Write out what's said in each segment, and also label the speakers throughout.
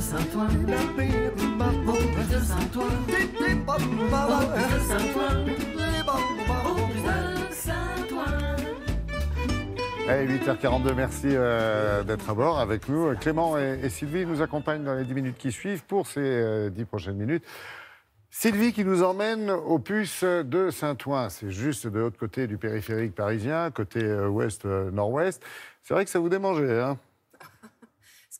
Speaker 1: Saint-Ouen.
Speaker 2: Allez, 8h42, merci euh, d'être à bord avec nous. Clément et, Sylvie nous accompagnent dans les 10 minutes qui suivent pour ces euh, 10 prochaines minutes. Sylvie qui nous emmène au puce de Saint-Ouen. C'est juste de l'autre côté du périphérique parisien, côté euh, ouest-nord-ouest. C'est vrai que ça vous démangeait, hein?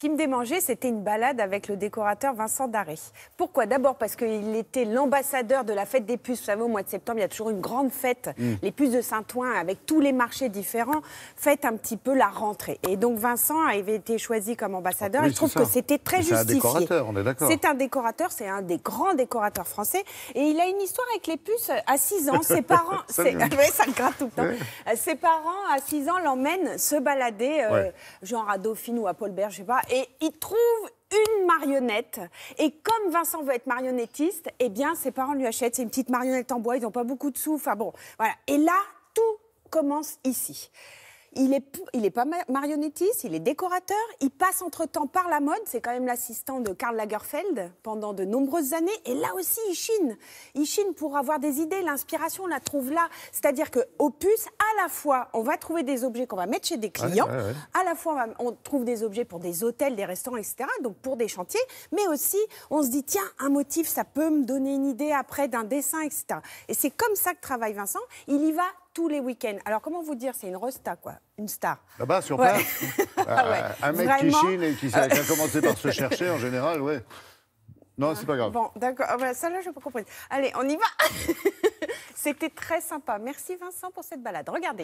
Speaker 3: Ce qui me démangeait, c'était une balade avec le décorateur Vincent Daré. Pourquoi? D'abord parce qu'il était l'ambassadeur de la fête des puces. Vous savez, au mois de septembre, il y a toujours une grande fête,
Speaker 2: Mm.
Speaker 3: les puces de Saint-Ouen, avec tous les marchés différents, fête un petit peu la rentrée. Et donc Vincent avait été choisi comme ambassadeur. Je trouve que c'était très
Speaker 2: C'est un
Speaker 3: justifié.
Speaker 2: décorateur, on est d'accord.
Speaker 3: C'est un décorateur, c'est un des grands décorateurs français. Et il a une histoire avec les puces à 6 ans. Ses parents,
Speaker 2: Ça
Speaker 3: Ouais, le gratte tout le temps.
Speaker 2: Ouais.
Speaker 3: Ses parents, à 6 ans, l'emmènent se balader, euh,
Speaker 2: Ouais.
Speaker 3: genre à Dauphine ou à Paulbert, je sais pas, et ils trouvent une marionnette. Et comme Vincent veut être marionnettiste, eh bien, ses parents lui achètent, c'est une petite marionnette en bois, ils n'ont pas beaucoup de sous, enfin bon, voilà. Et là, tout commence ici. Il est, p- il est pas ma- marionnettiste, il est décorateur. Il passe entre-temps par la mode. C'est quand même l'assistant de Karl Lagerfeld pendant de nombreuses années. Et là aussi, il chine. Il chine pour avoir des idées. L'inspiration, on la trouve là. C'est-à-dire qu'au puce, à la fois, on va trouver des objets qu'on va mettre chez des clients.
Speaker 2: ouais, ouais.
Speaker 3: À la fois, on va- on trouve des objets pour des hôtels, des restaurants, etc. Donc pour des chantiers. Mais aussi, on se dit, tiens, un motif, ça peut me donner une idée après d'un dessin, etc. Et c'est comme ça que travaille Vincent. Il y va tous les week-ends. Alors comment vous dire, c'est une resta, quoi. Une star.
Speaker 2: Là-bas, sur
Speaker 3: Ouais.
Speaker 2: place
Speaker 3: Ah ouais.
Speaker 2: Euh, Un mec
Speaker 3: Vraiment.
Speaker 2: qui chine et qui, qui a commencé par se chercher, en général, ouais. Non, c'est pas grave.
Speaker 3: Bon, d'accord. Ah, voilà, ça, là, je peux comprendre. Allez, on y va. C'était très sympa. Merci Vincent pour cette balade. Regardez.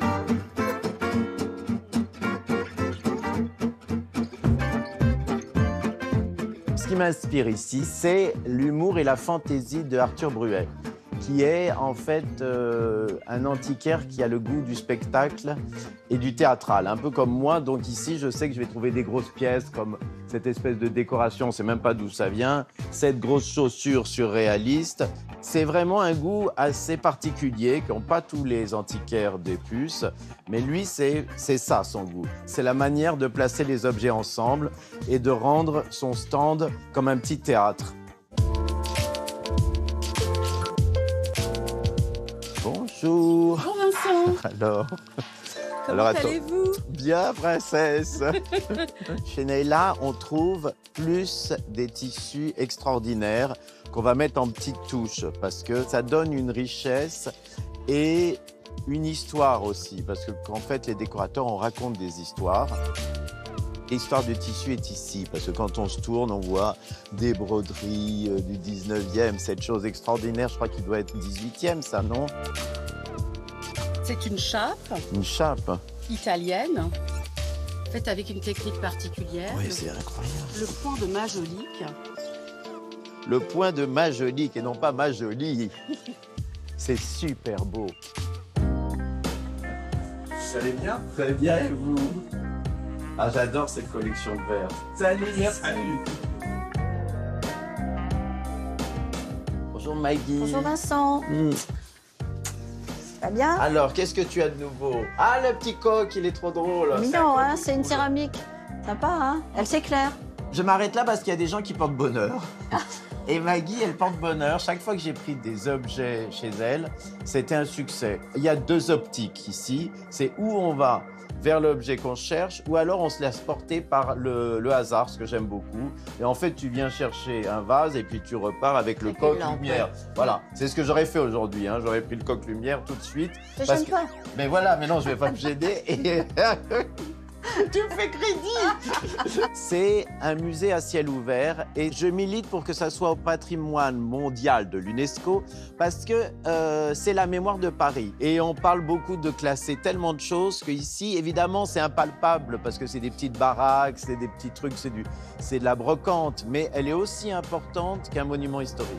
Speaker 4: Ce qui m'inspire ici, c'est l'humour et la fantaisie de Arthur Bruet, qui est en fait euh, un antiquaire qui a le goût du spectacle et du théâtral, un peu comme moi. Donc ici, je sais que je vais trouver des grosses pièces comme cette espèce de décoration, on sait même pas d'où ça vient, cette grosse chaussure surréaliste. C'est vraiment un goût assez particulier qu'ont pas tous les antiquaires des puces, mais lui, c'est c'est ça son goût. C'est la manière de placer les objets ensemble et de rendre son stand comme un petit théâtre. Bonjour.
Speaker 5: Bonjour Vincent,
Speaker 4: Alors,
Speaker 5: comment
Speaker 4: Alors,
Speaker 5: allez-vous?
Speaker 4: Bien princesse. Chez Neila, on trouve plus des tissus extraordinaires qu'on va mettre en petites touches parce que ça donne une richesse et une histoire aussi parce que qu'en fait les décorateurs on raconte des histoires. L'histoire du tissu est ici, parce que quand on se tourne, on voit des broderies euh, du 19e, cette chose extraordinaire, je crois qu'il doit être 18e, ça, non?
Speaker 5: C'est une chape
Speaker 4: Une chape.
Speaker 5: italienne, faite avec une technique particulière.
Speaker 4: Oui, c'est incroyable.
Speaker 5: le point de majolique.
Speaker 4: Le point de Majolique et non pas Majoli. C'est super beau. Vous allez bien? Très bien, et vous? Ah, j'adore cette collection de verres. Salut, Salut. Bonjour Maggie.
Speaker 6: Bonjour Vincent,
Speaker 4: Hmm. Alors, qu'est-ce que tu as de nouveau? Ah, le petit coq, il est trop drôle.
Speaker 6: Mignon,
Speaker 4: coq
Speaker 6: hein, c'est une céramique. Sympa, hein Elle s'éclaire.
Speaker 4: Je m'arrête là parce qu'il y a des gens qui portent bonheur. Et Maggie, elle porte bonheur. Chaque fois que j'ai pris des objets chez elle, c'était un succès. Il y a deux optiques ici. C'est où on va? Vers l'objet qu'on cherche, ou alors on se laisse porter par le, le hasard, ce que j'aime beaucoup. Et en fait, tu viens chercher un vase et puis tu repars avec le
Speaker 6: Avec
Speaker 4: coq
Speaker 6: une lampe.
Speaker 4: lumière. Voilà, c'est ce que j'aurais fait aujourd'hui. hein. J'aurais pris le coq lumière tout de suite.
Speaker 6: Te
Speaker 4: Parce que-
Speaker 6: pas
Speaker 4: Mais voilà, mais non, je vais pas me gêner. Et... tu me fais crédit C'est un musée à ciel ouvert et je milite pour que ça soit au patrimoine mondial de l'UNESCO parce que euh, c'est la mémoire de Paris. Et on parle beaucoup de classer tellement de choses qu'ici, évidemment, c'est impalpable parce que c'est des petites baraques, c'est des petits trucs, c'est de la brocante, mais elle est aussi importante qu'un monument historique.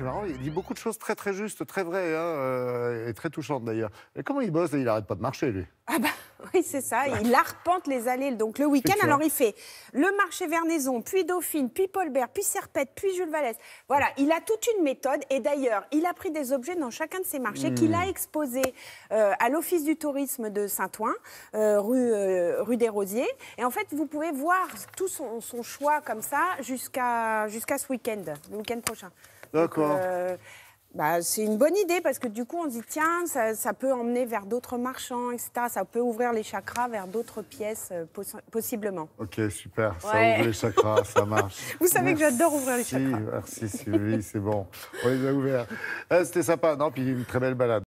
Speaker 2: C'est marrant, il dit beaucoup de choses très très justes, très vraies, hein, euh, et très touchantes d'ailleurs. Mais comment il bosse Il arrête pas de marcher, lui.
Speaker 3: Ah bah, Oui, c'est ça. Il arpente les allées donc le week-end. Alors il fait le marché Vernaison, puis Dauphine, puis Paulbert, puis Serpette, puis Jules Vallès. Voilà, il a toute une méthode. Et d'ailleurs, il a pris des objets dans chacun de ces marchés qu'il a exposés euh, à l'Office du tourisme de Saint-Ouen, euh, rue, euh, rue des Rosiers. Et en fait, vous pouvez voir tout son, son choix comme ça jusqu'à jusqu'à ce week-end, le week-end prochain.
Speaker 2: D'accord.
Speaker 3: Euh, bah, c'est une bonne idée parce que du coup, on se dit, tiens, ça, ça peut emmener vers d'autres marchands, etc. Ça peut ouvrir les chakras vers d'autres pièces, euh, poss- possiblement.
Speaker 2: Ok, super. Ça
Speaker 3: Ouais.
Speaker 2: ouvre les chakras, ça marche.
Speaker 3: Vous savez que j'adore ouvrir les chakras.
Speaker 2: Merci Sylvie, c'est bon. On les a ouverts. Ah, C'était sympa, non Puis une très belle balade.